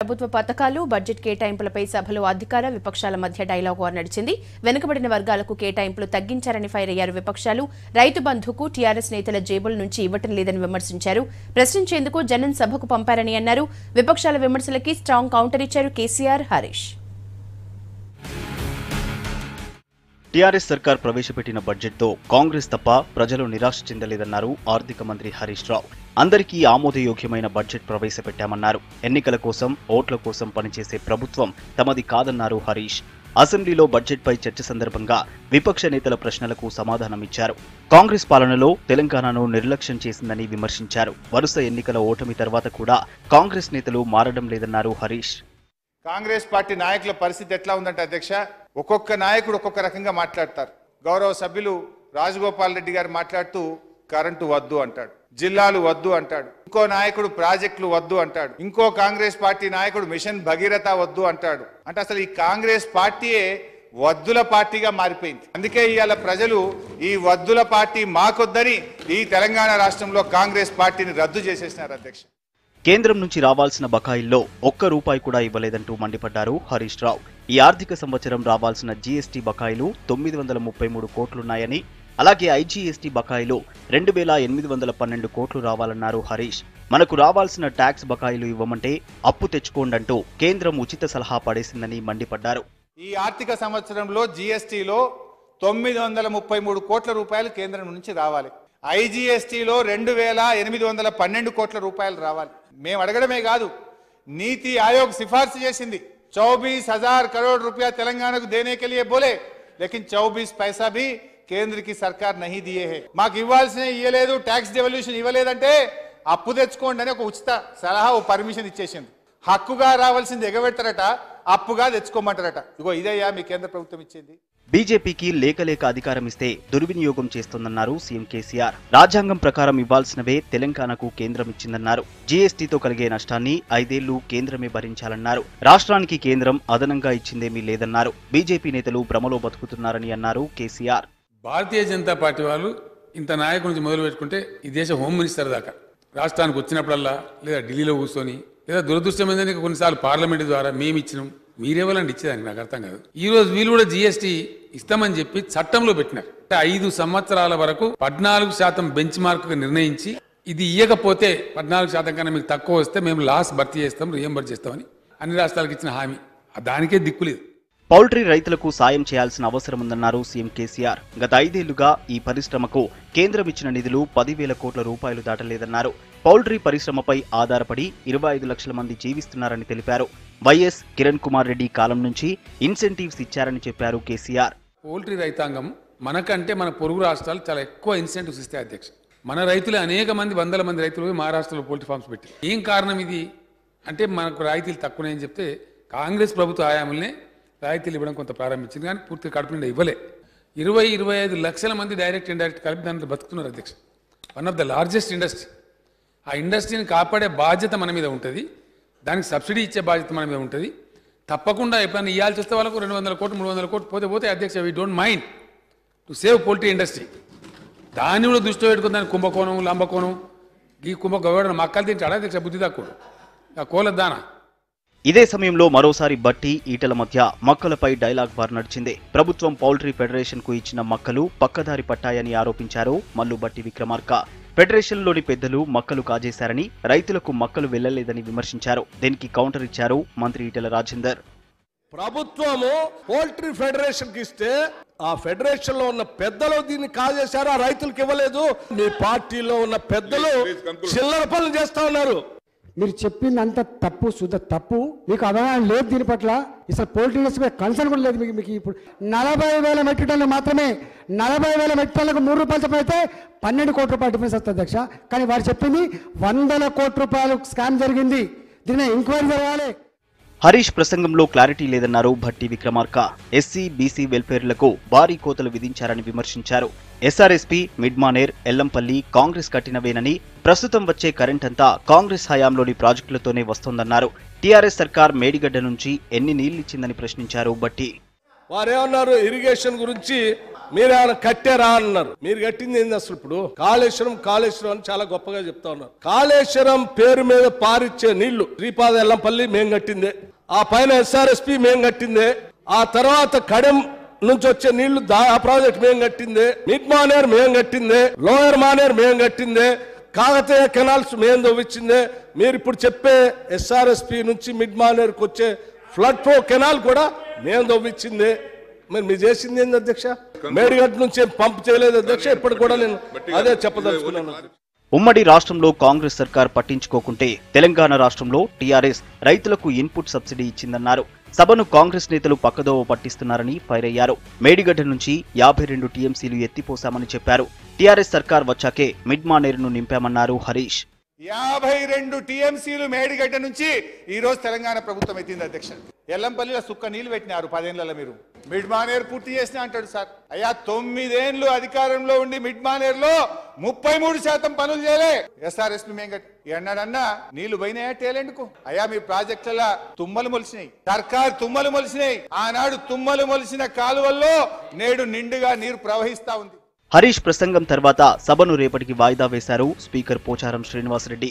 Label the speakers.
Speaker 1: ప్రభుత్వ పథకాలు బడ్జెట్ కేటాయింపులపై సభలో అధికార విపక్షాల మధ్య డైలాగ్ వార్ నడిచింది. వెనుకబడిన వర్గాలకు కేటాయింపులు తగ్గించారని ఫైర్ అయ్యారు విపక్షాలు. రైతు బంధుకు టీఆర్ఎస్ నేతల జేబుల నుంచి ఇవ్వటం లేదని విమర్శించారు. ప్రశ్నించేందుకు జనం సభకు పంపారని అన్నారు. విపక్షాల విమర్శలకి స్ట్రాంగ్ కౌంటర్ ఇచ్చారు కేసీఆర్ హరీష్.
Speaker 2: టీఆర్ఎస్ సర్కార్ ప్రవేశపెట్టిన బడ్జెట్తో కాంగ్రెస్ తప్ప ప్రజలు నిరాశ చెందలేదన్నారు ఆర్థిక మంత్రి హరీష్ రావు. అందరికీ ఆమోదయోగ్యమైన బడ్జెట్ ప్రవేశపెట్టామన్నారు. ఎన్నికల కోసం ఓట్ల కోసం పనిచేసే ప్రభుత్వం తమది కాదన్నారు హరీష్. అసెంబ్లీలో బడ్జెట్పై చర్చ సందర్భంగా విపక్ష నేతల ప్రశ్నలకు సమాధానమిచ్చారు. కాంగ్రెస్ పాలనలో తెలంగాణను నిర్లక్ష్యం చేసిందని విమర్శించారు. వరుస ఎన్నికల ఓటమి తర్వాత కూడా కాంగ్రెస్ నేతలు మారడం లేదన్నారు హరీష్.
Speaker 3: కాంగ్రెస్ పార్టీ నాయకుల పరిస్థితి ఎట్లా ఉందంటే అధ్యక్ష ఒక్కొక్క నాయకుడు ఒక్కొక్క రకంగా మాట్లాడతారు. గౌరవ సభ్యులు రాజగోపాల్ రెడ్డి గారు మాట్లాడుతూ కరెంటు వద్దు అంటాడు. జిల్లాలు వద్దు అంటాడు. ఇంకో నాయకుడు ప్రాజెక్టులు వద్దు అంటాడు. ఇంకో కాంగ్రెస్ పార్టీ నాయకుడు మిషన్ భగీరథ వద్దు అంటాడు. అంటే అసలు ఈ కాంగ్రెస్ పార్టీయే వద్దుల పార్టీగా మారిపోయింది. అందుకే ఇవాళ ప్రజలు ఈ వద్దుల పార్టీ మాకొద్దని ఈ తెలంగాణ రాష్ట్రంలో కాంగ్రెస్ పార్టీని రద్దు చేసేసినారు అధ్యక్ష.
Speaker 2: కేంద్రం నుంచి రావాల్సిన బకాయిల్లో ఒక్క రూపాయి కూడా ఇవ్వలేదంటూ మండిపడ్డారు హరీష్ రావు. ఈ ఆర్థిక సంవత్సరం రావాల్సిన జీఎస్టీ బకాయిలు తొమ్మిది వందల ముప్పై మూడు కోట్లున్నాయని అలాగే ఐజీఎస్టీ బకాయిలో రెండు వేల ఎనిమిది వందల పన్నెండు కోట్లు రావాలన్నారు హరీష్. మనకు రావాల్సిన ట్యాక్స్ బకాయిలు ఇవ్వమంటే అప్పు తెచ్చుకోండంటూ కేంద్రం ఉచిత సలహా పడేసిందని మండిపడ్డారు.
Speaker 3: ఈ ఆర్థిక సంవత్సరంలో జీఎస్టీలో తొమ్మిది వందల ముప్పై మూడు కోట్ల రూపాయలు కేంద్రం నుంచి రావాలి. ఐజీఎస్టీలో రెండు వేల ఎనిమిది వందల పన్నెండు కోట్ల రూపాయలు రావాలి. మేము అడగడమే కాదు నీతి ఆయోగ్ సిఫార్సు చేసింది. చౌబీస్ హజార్ కరోడ్ రూపాయ తెలంగాణకు దేనే బోలే? లేకిన్ చౌబీస్ పైసా భీ కేంద్రకి సర్కార్ నహి దియే హే. మాకు ఇవ్వాల్సిన ఇవ్వలేదు ట్యాక్స్ డెవల్యూషన్ ఇవ్వలేదంటే అప్పు తెచ్చుకోండి అని ఒక ఉచిత సలహా ఓ పర్మిషన్ ఇచ్చేసింది. హక్కుగా రావాల్సింది ఎగబెడతారట అప్పుగా తెచ్చుకోమంటారట. ఇగో ఇదయ్యా మీ కేంద్ర ప్రభుత్వం ఇచ్చింది.
Speaker 2: బీజేపీకి లేకలేక అధికారం ఇస్తే దుర్వినియోగం చేస్తోందన్నారు సీఎం కేసీఆర్. రాజ్యాంగం ప్రకారం ఇవ్వాల్సినవే తెలంగాణకు కేంద్రం ఇచ్చిందన్నారు. జీఎస్టీతో కలిగే నష్టాన్ని ఐదేళ్ళు కేంద్రమే భరించాలన్నారు. రాష్ట్రానికి కేంద్రం అదనంగా ఇచ్చిందేమీ లేదన్నారు. బీజేపీ నేతలు భ్రమలో బతుకుతున్నారని అన్నారు కేసీఆర్.
Speaker 4: భారతీయ జనతా పార్టీ వాళ్ళు ఇంత నాయకుడి నుంచి మొదలు పెట్టుకుంటే ఈ దేశ హోమ్ మినిస్టర్ దాకా. రాష్ట్రానికి వచ్చినప్పుడల్లా లేదా ఢిల్లీలో కూర్చొని లేదా దురదృష్టం ఏంటంటే కొన్నిసార్లు పార్లమెంట్ ద్వారా మేము ఇచ్చినాం మీరేవాలంటే ఇచ్చేదానికి నాకు అర్థం కాదు. ఈ రోజు వీళ్ళు కూడా జీఎస్టీ ఇస్తామని చెప్పి చట్టంలో పెట్టినారు. అంటే ఐదు సంవత్సరాల వరకు పద్నాలుగు శాతం బెంచ్ మార్క్ నిర్ణయించి ఇది ఇవ్వకపోతే పద్నాలుగు శాతం కన్నా మీకు తక్కువ వస్తే మేము లాస్ భర్తీ చేస్తాం రియంబర్ చేస్తామని అన్ని రాష్ట్రాలకు ఇచ్చిన హామీ. దానికే దిక్కులేదు
Speaker 2: పౌల్ట్రీ రైతులకు సాయం చేయాల్సిన అవసరం ఉందన్నారు సీఎం కేసీఆర్. గత ఐదేళ్ళుగా ఈ పరిశ్రమకు కేంద్రం ఇచ్చిన నిధులు పదివేల కోట్ల రూపాయలు దాటలేదన్నారు. పౌల్ట్రీ పరిశ్రమపై ఆధారపడి ఇరవై ఐదు లక్షల మంది జీవిస్తున్నారని తెలిపారు. వైఎస్ కిరణ్ కుమార్ రెడ్డి కాలం నుంచి ఇన్సెంటివ్స్ ఇచ్చారని చెప్పారు కేసీఆర్.
Speaker 4: పౌల్ట్రీ రైతాంగం మనకంటే మన పొరుగు రాష్ట్రాలు చాలా ఎక్కువ ఇన్సెంటివ్స్ ఇస్తాయి అధ్యక్ష. మన రైతులు అనేక మంది వందల మంది రైతులు మహారాష్ట్రలో పోల్ట్రీ ఫార్మ్స్ పెట్టి ఏం కారణం ఇది? అంటే మనకు రాయితీలు తక్కువనే అని చెప్తే కాంగ్రెస్ ప్రభుత్వ హయాంలోనే రాయితీలు ఇవ్వడం కొంత ప్రారంభించింది కానీ పూర్తిగా కడుపు నిండా ఇవ్వలే. ఇరవై ఇరవై ఐదు లక్షల మంది డైరెక్ట్ ఇండైరెక్ట్ కలిపి దాంట్లో బతుకుతున్నారు అధ్యక్ష. One of the largest industry ఆ ఇండస్ట్రీని కాపాడే బాధ్యత మన మీద ఉంటుంది దానికి సబ్సిడీ ఇచ్చే బాధ్యత మన మీద ఉంటుంది. తప్పకుండా ఎప్పుడైనా ఇవ్వాల్సి వస్తే వాళ్ళకు రెండు వందల కోట్లు మూడు వందల కోట్లు పోతే పోతే అధ్యక్ష we don't mind to save poultry industry దాన్ని కూడా దృష్టిలో పెట్టుకుని దాని కుంభకోణం లంబకోణం. ఈ కుంభకోణం మక్కలు తింటాడా అధ్యక్ష? బుద్ధి తక్కువ. ఆ కోల దానా?
Speaker 2: ఇదే సమయంలో మరోసారి బట్టి ఈటల మధ్య మక్కలపై డైలాగ్ వార్ నడిచింది. ప్రభుత్వం పౌల్ట్రీ ఫెడరేషన్కు ఇచ్చిన మక్కలు పక్కదారి పట్టాయని ఆరోపించారు మల్లు బట్టి విక్రమార్క. ఫెడరేషన్లోని పెద్దలు మక్కలు కాజేశారని రైతులకు మక్కలు వెళ్ళలేదని విమర్శించారు. దీనికి కౌంటర్ ఇచ్చారు మంత్రి ఈటల రాజేందర్.
Speaker 5: ప్రభుత్వము పోల్ట్రీ ఫెడరేషన్కి ఇస్తే ఆ ఫెడరేషన్లో ఉన్న పెద్దలు దీన్ని కాజేశారు ఆ రైతులకు ఇవ్వలేదు. మీ పార్టీలో ఉన్న పెద్దలు చిల్లర పనులు చేస్తా ఉన్నారు.
Speaker 6: మీరు చెప్పింది అంత తప్పు శుద్ధ తప్పు. మీకు అవగాహన లేదు దీని పట్ల. ఇసలు పోల్ట్రీ ఇండస్ట్రీ కన్సర్న్ కూడా లేదు మీకు మీకు ఇప్పుడు. నలభై వేల మెట్రిక్ టన్నులు మాత్రమే నలభై వేల మెట్రిక్ టన్నులకు మూడు రూపాయలు చెప్పిన అయితే పన్నెండు కోట్ల రూపాయలు డిఫరెన్స్ వస్తుంది అధ్యక్ష. కానీ వారు చెప్పింది వందల కోట్ల రూపాయలు స్కామ్ జరిగింది. దీని ఎంక్వైరీ జరగాలి.
Speaker 2: హరీష్ ప్రసంగంలో క్లారిటీ లేదన్నారు భట్టి విక్రమార్క. ఎస్సీ బీసీ వెల్ఫేర్లకు భారీ కోతలు విధించారని విమర్శించారు. ఎస్ఆర్ఎస్పీ మిడ్మానేర్ ఎల్లంపల్లి కాంగ్రెస్ కట్టినవేనని ప్రస్తుతం వచ్చే కరెంట్ అంతా కాంగ్రెస్ హయాంలోని ప్రాజెక్టులతోనే వస్తోందన్నారు. టీఆర్ఎస్ సర్కార్ మేడిగడ్డ నుంచి ఎన్ని నీళ్ళిచ్చిందని ప్రశ్నించారు భట్టి.
Speaker 5: వారేమన్నారు? ఇరిగేషన్ గురించి మీరు ఏమైనా కట్టారా అన్నారు. మీరు కట్టింది ఏంది అసలు ఇప్పుడు? కాళేశ్వరం కాళేశ్వరం అని చాలా గొప్పగా చెప్తా ఉన్నారు. కాళేశ్వరం పేరు మీద పారిచ్చే నీళ్ళు శ్రీపాద ఎల్లంపల్లి మేం కట్టిందే. ఆ పైన ఎస్ఆర్ఎస్పి మేం కట్టిందే. ఆ తర్వాత కడెం నుంచి వచ్చే నీళ్ళు ఆ ప్రాజెక్ట్ మేం కట్టిందే. మిడ్ మానేర్ మేం కట్టిందే. లోయర్ మానేర్ మేం కట్టిందే. కాకతీయ కెనాల్స్ మేం తవ్వించిందే మీరు ఇప్పుడు చెప్పే ఎస్ఆర్ఎస్పి నుంచి మిడ్ మానేర్కి వచ్చే ఫ్లడ్ ఫ్లో కెనాల్ కూడా మేము తవ్వించిందే మరి మీరు చేసింది ఏంది అధ్యక్ష? మేడిగడ్డ నుంచి ఏం పంప్ చేయలేదు అధ్యక్ష ఇప్పుడు కూడా నేను అదే చెప్పదలుచుకున్నాను.
Speaker 2: ఉమ్మడి రాష్ట్రంలో కాంగ్రెస్ సర్కార్ పట్టించుకోకుంటే తెలంగాణ రాష్ట్రంలో టీఆర్ఎస్ రైతులకు ఇన్పుట్ సబ్సిడీ ఇచ్చిందన్నారు. సభను కాంగ్రెస్ నేతలు పక్కదోవ పట్టిస్తున్నారని ఫైర్ అయ్యారు మేడిగడ్డ నుంచి యాభై రెండు టీఎంసీలు ఎత్తిపోశామని చెప్పారు. టీఆర్ఎస్ సర్కార్ వచ్చాకే మిడ్ మానేరును నింపామన్నారు హరీష్.
Speaker 3: యాభై రెండు టీఎంసీలు మేడిగడ్డ నుంచి ఈ రోజు తెలంగాణ ప్రభుత్వం ఎత్తింది అధ్యక్ష. ఎల్లంపల్లిలో సుక్క నీళ్ళు పెట్టినారు పదేళ్ళలో మీరు. మిడ్ మానేర్ పూర్తి చేసిన అంటాడు సార్. అయ్యా తొమ్మిదేండ్లు అధికారంలో ఉండి మిడ్ మానేర్లో ముప్పై మూడు శాతం పనులు చేయలే. ఎస్ఆర్ఎస్ మేము కట్టి నీళ్ళు పోయినాయా టేలెండ్కు అయ్యా మీ ప్రాజెక్టుల తుమ్మలు మొలిసినాయి సర్కార్ తుమ్మలు మొలిసినాయి ఆనాడు తుమ్మలు మొలిసిన కాలువల్లో నేడు నిండుగా నీరు ప్రవహిస్తా ఉంది.
Speaker 2: హరీష్ ప్రసంగం తర్వాత సభను రేపటికి వాయిదా వేశారు స్పీకర్ పోచారం శ్రీనివాసరెడ్డి.